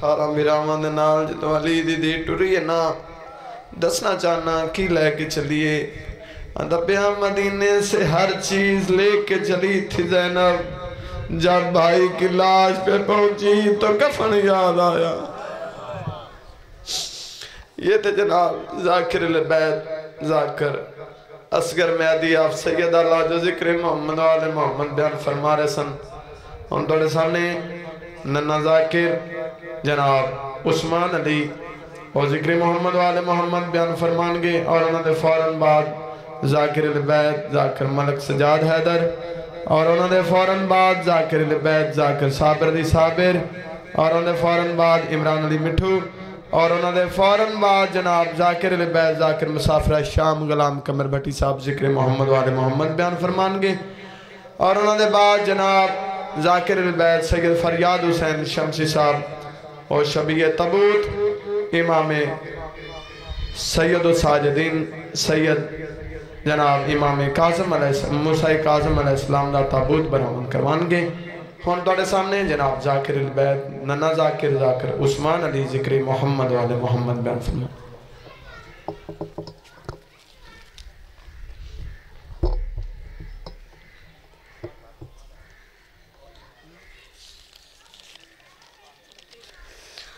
18 ਵਿਰਾਵਾਂ ਦੇ ਨਾਲ ਜਦੋਂ ਅਲੀ ਦੀ ਦੀ ਟੁਰੀ ਹੈ ਨਾ ਦੱਸਣਾ ਚਾਹਨਾ ਕੀ ਲੈ ਕੇ ਚਲੀਏ अंदबिया मदीने से हर चीज लेके चली थी जैनब जब भाई की लाश पे पहुंची तो कफन याद आया ये थे जनाब जाकिर बैद जाकर असगर मैदी आप सैयद अल्लाह जो जिक्र मोहम्मद वाले मोहम्मद बयान फरमा रहे सन हम थोड़े सामने नन्ना जाकिर, जनाब उस्मान अली, और ज़िक्र मोहम्मद वाले मोहम्मद बयान फरमानगे, और उन्होंने फ़ौरन बाद जाकिर बैद, जाकिर मलक सजाद हैदर, और उन्होंने फ़ौरन बाद जाकिर बैद, जाकिर साबिर अली साबिर, और उन्होंने फ़ौरन बाद इमरान अली मिठू, और उन्होंने फ़ौरन बाद जनाब जाकिर बैद, जाकिर मुसाफिर शाम गुलाम कमर भट्टी साहब, ज़िक्र मोहम्मद वाले मोहम्मद बयान फरमानगे, और उन्होंने बाद जनाब जाकिर बैद सैद फरियाद हुसैन शमसी साहब और शबी तबूत इमाम सैयद साजदीन सैयद जनाब इमाम काजम मुसाई काजम अलैहिस्सलाम का ताबूत बरामद करवाएँगे हम थोड़े सामने जनाब जाकिर बैद, नन्ना जाकिर जाकिर उस्मान अली, जिक्री मोहम्मद वाले मोहम्मद बयान फरमा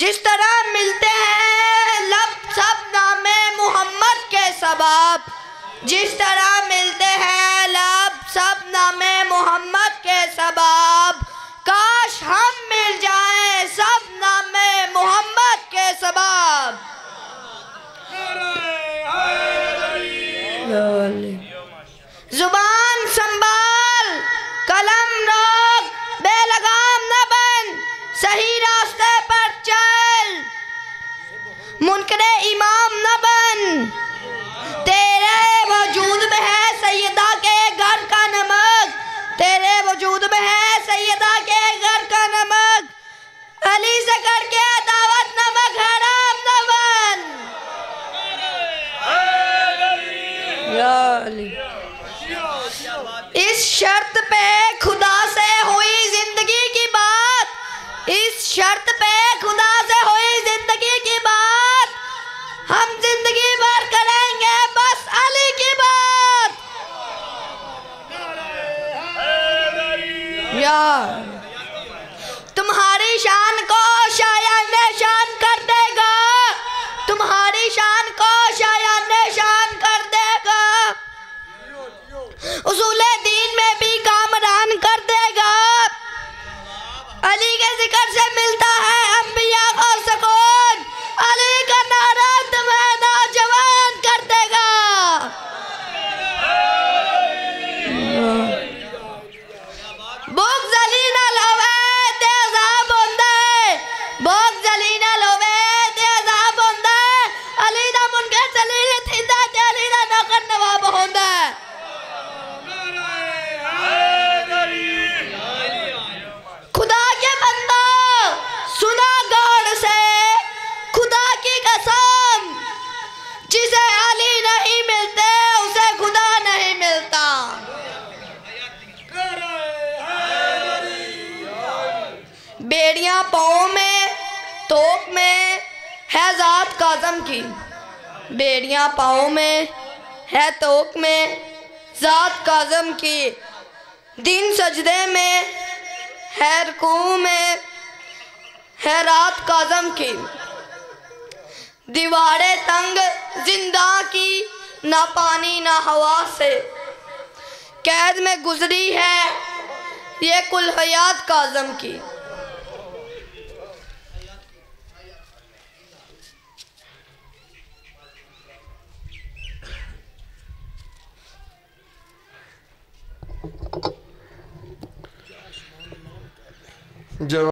जिस तरह मिलते हैं लब सब नामे मोहम्मद के सबब। जिस तरह मिलते हैं लब सब नामे मोहम्मद के सबब। काश हम मिल जाएँ सब नामे मोहम्मद के सबब। ज़ुबान इस शर्त पे खुदा से हुई ज़िंदगी की बात। इस शर्त पे खुदा से हुई ज़िंदगी की बात। हम ज़िंदगी भर करेंगे बस अली की बात। यार तुम्हारी शान बेड़ियाँ पाँव में, तोप में है जात काजम की। बेड़ियाँ पाँव में है तोप में जात काजम की। दिन सजदे में है रुकू में है रात काजम की। दीवारें तंग ज़िंदा की, ना पानी ना हवा से। कैद में गुजरी है ये कुल हयात काजम की। Yo